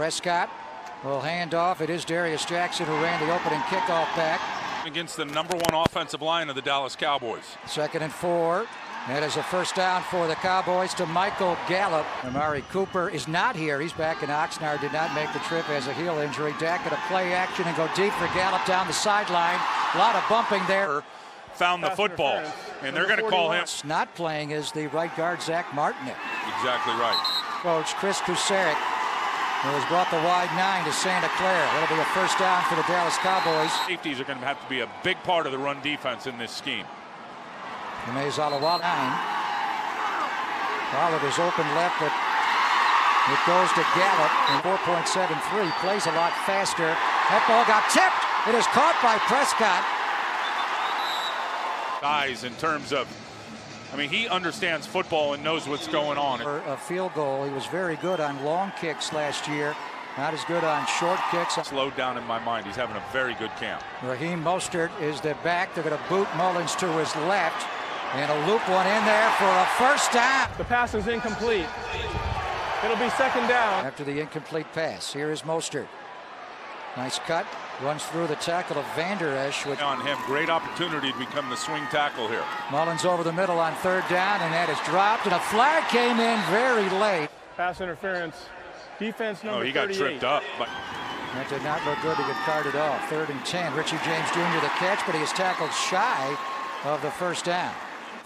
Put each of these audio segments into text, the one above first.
Prescott will hand off. It is Darius Jackson who ran the opening kickoff back. Against the number one offensive line of the Dallas Cowboys. Second and four. That is a first down for the Cowboys to Michael Gallup. Amari Cooper is not here. He's back in Oxnard. Did not make the trip as a heel injury. Dak at a play action and go deep for Gallup down the sideline. A lot of bumping there. Found the football, and they're going to call him. Not playing is the right guard Zach Martinek. Exactly right. Coach Kris Kocurek who has brought the wide nine to Santa Clara. That'll be a first down for the Dallas Cowboys. Safeties are going to have to be a big part of the run defense in this scheme. Jamize Olawale nine. Pollard is open left, but it goes to Gallup in 4.73. Plays a lot faster. That ball got tipped. It is caught by Prescott. Guys, in terms of, I mean, he understands football and knows what's going on. For a field goal, he was very good on long kicks last year. Not as good on short kicks. Slowed down in my mind. He's having a very good camp. Raheem Mostert is the back. They're going to boot Mullens to his left. And a loop one in there for a first down. The pass is incomplete. It'll be second down. After the incomplete pass, here is Mostert. Nice cut. Runs through the tackle of Vander Esch. Which on him, great opportunity to become the swing tackle here. Mullens over the middle on third down, and that is dropped, and a flag came in very late. Pass interference. Defense number Oh, he got tripped up. But that did not look good to get carted off. Third and 10. Richie James Jr. the catch, but he is tackled shy of the first down.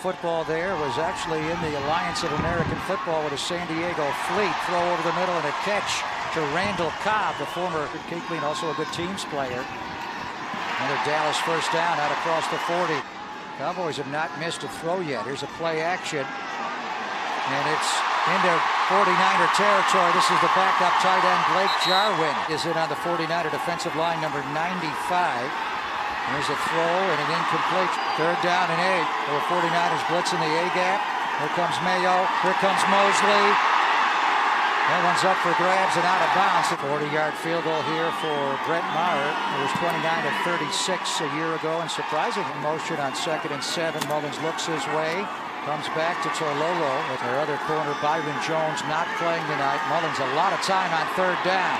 Football there was actually in the Alliance of American Football with a San Diego Fleet throw over the middle and a catch to Randall Cobb, the former Keekling, also a good teams player. Another Dallas first down out across the 40. Cowboys have not missed a throw yet. Here's a play action. And it's into 49er territory. This is the backup tight end, Blake Jarwin, is in on the 49er defensive line, number 95. There's a throw and an incomplete. Third down and eight. The 49ers blitzing the A-gap. Here comes Mayo. Here comes Mosley. That one's up for grabs and out of bounds. 40-yard field goal here for Brett Maher. It was 29 to 36 a year ago, and surprising motion on second and seven. Mullens looks his way, comes back to Torlolo with their other corner, Byron Jones, not playing tonight. Mullens a lot of time on third down,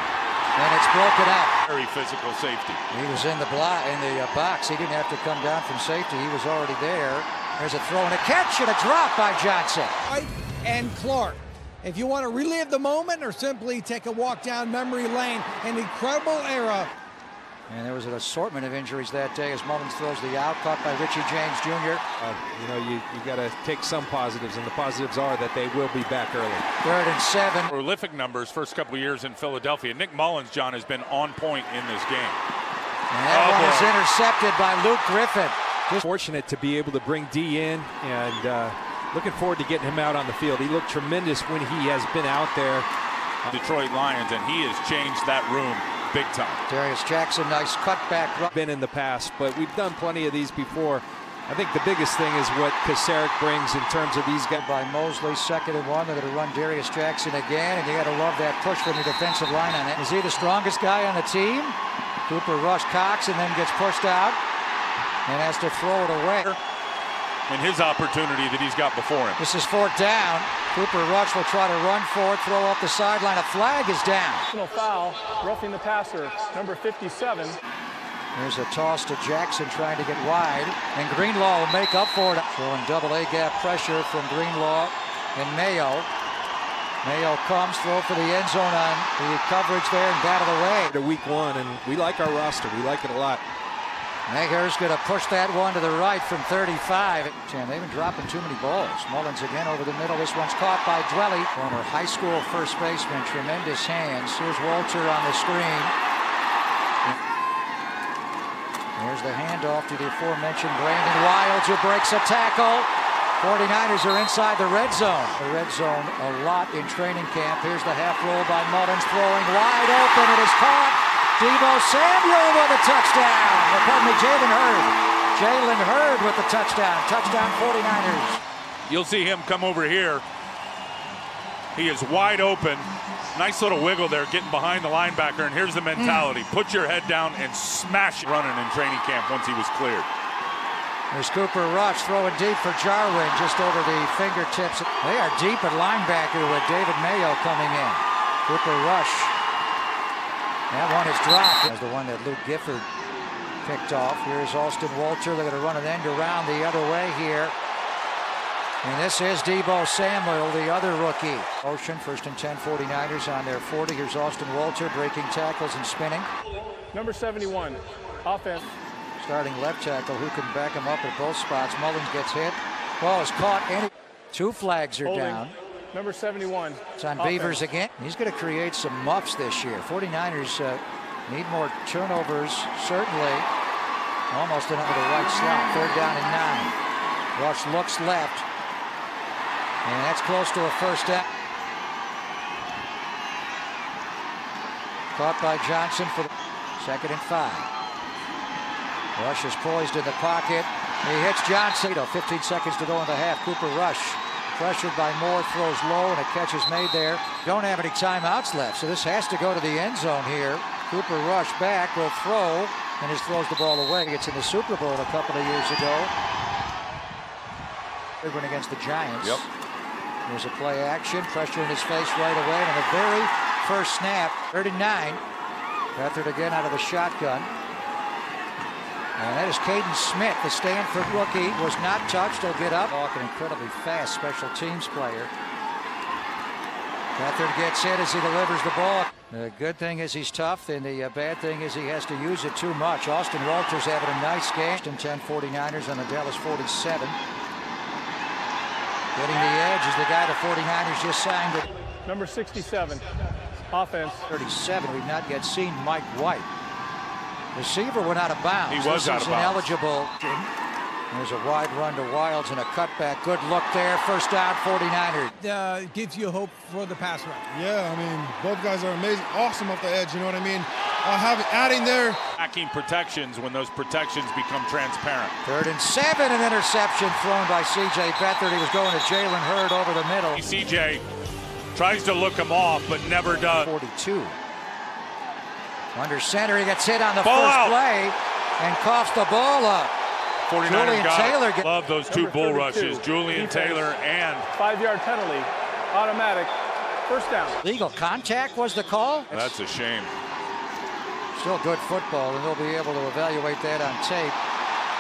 and it's broken up. Very physical safety. He was in the block in the uh, box. He didn't have to come down from safety. He was already there. There's a throw and a catch and a drop by Johnson. White and Clark. If you want to relive the moment or simply take a walk down memory lane, an incredible era. And there was an assortment of injuries that day as Mullens throws the out, caught by Richie James Jr. Uh, you know, you, you got to take some positives, and the positives are that they will be back early. Third and seven. Prolific numbers first couple of years in Philadelphia. Nick Mullens, John, has been on point in this game. And that Oh, one boy. is intercepted by Luke Gifford. Just fortunate to be able to bring D in, and uh, looking forward to getting him out on the field. He looked tremendous when he has been out there. Detroit Lions, and he has changed that room big time. Darius Jackson, nice cutback run. Been in the past, but we've done plenty of these before. I think the biggest thing is what Kocurek brings in terms of these guys. By Mosley, second and one. They're going to run Darius Jackson again, and you got to love that push from the defensive line on it. Is he the strongest guy on the team? Cooper Rush Cox and then gets pushed out and has to throw it away. And his opportunity that he's got before him. This is fourth down. Cooper Rush will try to run for it, throw off the sideline. A flag is down. Personal foul, roughing the passer, number 57. There's a toss to Jackson trying to get wide, and Greenlaw will make up for it. Showing double A gap pressure from Greenlaw and Mayo. Mayo comes, throw for the end zone on the coverage there and batted away. To week one, and we like our roster. We like it a lot. Maher's going to push that one to the right from 35. Damn, they've been dropping too many balls. Mullens again over the middle. This one's caught by Dwelley. Former high school first baseman. Tremendous hands. Here's Walter on the screen. There's the handoff to the aforementioned Brandon Wilds who breaks a tackle. 49ers are inside the red zone. The red zone a lot in training camp. Here's the half roll by Mullens throwing wide open. It is caught. Deebo Samuel with a touchdown. Or pardon me, Jalen Hurd. Jalen Hurd with the touchdown. Touchdown 49ers. You'll see him come over here. He is wide open. Nice little wiggle there, getting behind the linebacker. And here's the mentality: hmm. put your head down and smash it. Running in training camp once he was cleared. There's Cooper Rush throwing deep for Jarwin, just over the fingertips. They are deep at linebacker with David Mayo coming in. Cooper Rush That one is dropped. As the one that Luke Gifford picked off. Here's Austin Walter. They're going to run an end around the other way here. And this is Deebo Samuel, the other rookie. Ocean, first and 10 49ers on their 40. Here's Austin Walter breaking tackles and spinning. Number 71, offense. Starting left tackle who can back him up at both spots. Mullens gets hit. Ball is caught. And two flags are Holding. down. Number 71. It's on offense. Beavers again. He's going to create some muffs this year. 49ers uh, need more turnovers, certainly. Almost into the right slot. Third down and nine. Rush looks left. And that's close to a first down. Caught by Johnson for the second and five. Rush is poised in the pocket. He hits Johnson. 15 seconds to go in the half. Cooper Rush pressured by Moore, throws low, and a catch is made there. Don't have any timeouts left, so this has to go to the end zone here. Cooper Rush back will throw, and just throws the ball away. It's in the Super Bowl a couple of years ago. Third one against the Giants. Yep. There's a play action, pressure in his face right away, and on the very first snap, 39. Beathard again out of the shotgun. And that is Kaden Smith, the Stanford rookie, was not touched. He'll get up. Walk, an incredibly fast special teams player. Beathard gets hit as he delivers the ball. The good thing is he's tough, and the uh, bad thing is he has to use it too much. Austin Walters having a nice game. 10 49ers on the Dallas 47. Getting the edge is the guy the 49ers just signed at Number 67, offense. 37. We've not yet seen Mike White. Receiver went out of bounds. He was this out is of bounds. ineligible. There's a wide run to Wilds and a cutback. Good look there. First down, 49ers. Uh, gives you hope for the pass rush. Yeah, I mean, both guys are amazing, awesome off the edge. You know what I mean? Uh, having adding their Backing protections when those protections become transparent. Third and seven, an interception thrown by C.J. Beathard. He was going to Jalen Hurd over the middle. CJ tries to look him off, but never does. 42. Under center, he gets hit on the Ball first out. play and coughs the ball up. 49ers Julian got Taylor it. Love those two bull rushes. Julian defense. Taylor and Five-yard penalty, automatic, first down. Legal contact was the call. that's a shame. Still good football, and they'll be able to evaluate that on tape.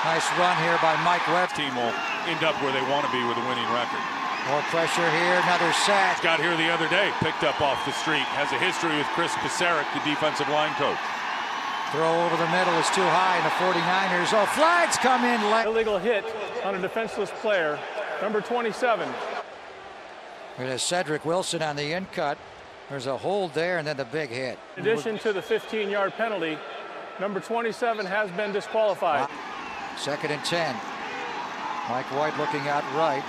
Nice run here by Mike Webb. Team will end up where they want to be with a winning record. More pressure here, another sack. Got here the other day, picked up off the street. Has a history with Kris Kocurek, the defensive line coach. Throw over the middle is too high, and the 49ers. Oh, flags come in late. Illegal hit on a defenseless player. Number 27, There's Cedric Wilson on the in cut. There's a hold there, and then the big hit. in addition to the 15-yard penalty, number 27 has been disqualified. Second and 10. Mike White looking out right.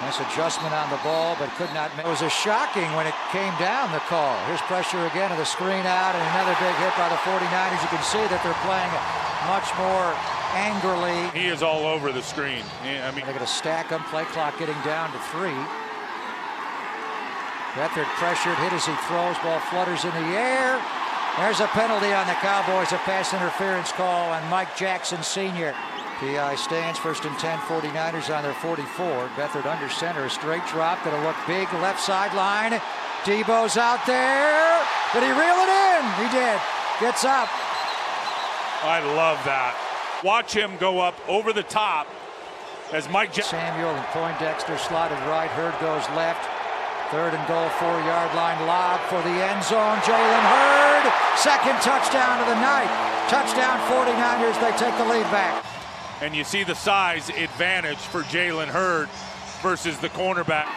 Nice adjustment on the ball, but could not make. It was a shocking when it came down, the call. Here's pressure again of the screen out, and another big hit by the 49ers. You can see that they're playing much more angrily. He is all over the screen. I mean, They're going to stack them. Play clock getting down to three. Beathard pressured, hit as he throws. Ball flutters in the air. There's a penalty on the Cowboys, a pass interference call on Mike Jackson Sr. PI stands first and 10, 49ers on their 44. Beathard under center, a straight drop, gonna look big, left sideline. Deebo's out there. Did he reel it in? He did. Gets up. I love that. Watch him go up over the top as Mike Jackson. Samuel and Poindexter slotted right. Hurd goes left. Third and goal, four yard line lob for the end zone. Jalen Hurd, second touchdown of the night. Touchdown 49ers. They take the lead back. And you see the size advantage for Jalen Hurd versus the cornerback.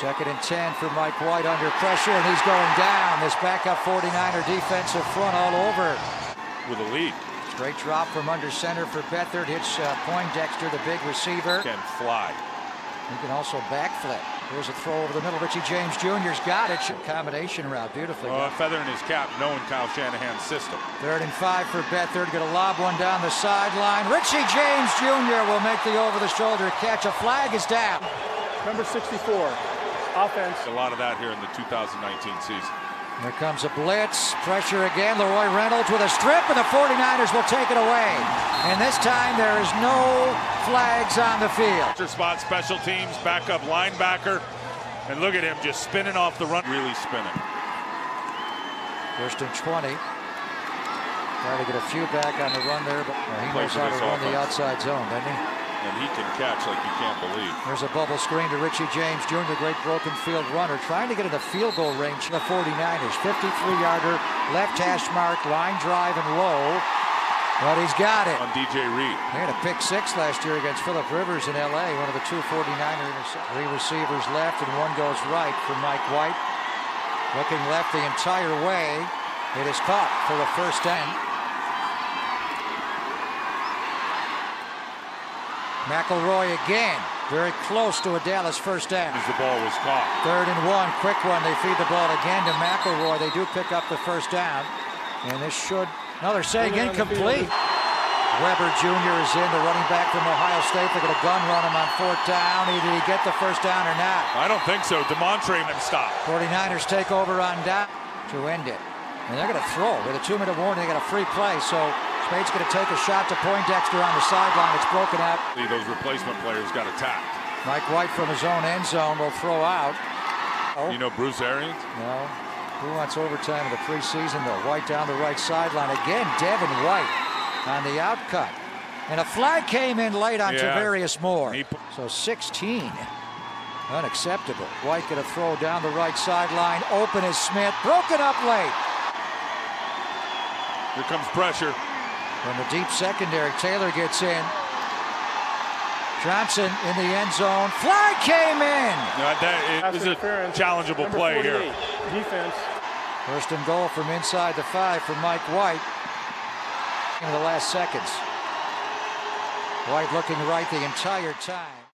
Second and 10 for Mike White under pressure, and he's going down. This backup 49er defensive front all over. with a lead. Straight drop from under center for Beathard. Hits uh, Poindexter, the big receiver. Can fly. He can also backflip. There's a throw over the middle. Richie James Jr.'s got it. Combination route, beautifully Uh, done. feathering his cap, knowing Kyle Shanahan's system. Third and five for Beathard. Going to lob one down the sideline. Richie James Jr. will make the over-the-shoulder catch. A flag is down. Number 64, offense. A lot of that here in the 2019 season. There comes a blitz. Pressure again. LaRoy Reynolds with a strip, and the 49ers will take it away. And this time there is no flags on the field. Spot special teams, backup linebacker. And look at him just spinning off the run. Really spinning. First and 20. Trying to get a few back on the run there, but he knows how to run the outside zone, doesn't he? And he can catch like you can't believe. There's a bubble screen to Richie James Jr., the great broken field runner, trying to get in the field goal range. The 49ers, 53-yarder, left hash mark, line drive and low, but he's got it. On DJ Reed. He had a pick six last year against Philip Rivers in L.A., one of the two 49er. Three receivers left and one goes right for Mike White. Looking left the entire way. It is caught for the first down. McElroy again, very close to a Dallas first down. As the ball was caught. Third and one, quick one. They feed the ball again to McElroy. They do pick up the first down. And this should, no, they're saying Running on the incomplete. field. Weber Jr. is in, the running back from Ohio State. They're going to gun run him on fourth down. Did he get the first down or not? I don't think so. Demontre stop. 49ers take over on down to end it. And they're going to throw. With a two-minute warning, they got a free play. So Spade's going to take a shot to Poindexter on the sideline. It's broken up. Those replacement players got attacked. Mike White from his own end zone will throw out. Oh. You know Bruce Arians? No. Who wants overtime in the preseason, though? White down the right sideline. Again, Devin White on the outcut. And a flag came in late on Yeah. Tarvarius Moore. So 16. Unacceptable. White going to throw down the right sideline. Open is Smith. Broken up late. Here comes pressure. From the deep secondary, Taylor gets in. Johnson in the end zone. Flag came in. Uh, that, it Pass a interference. challengeable Number play here. Defense. First and goal from inside the five for Mike White. In the last seconds. White looking right the entire time.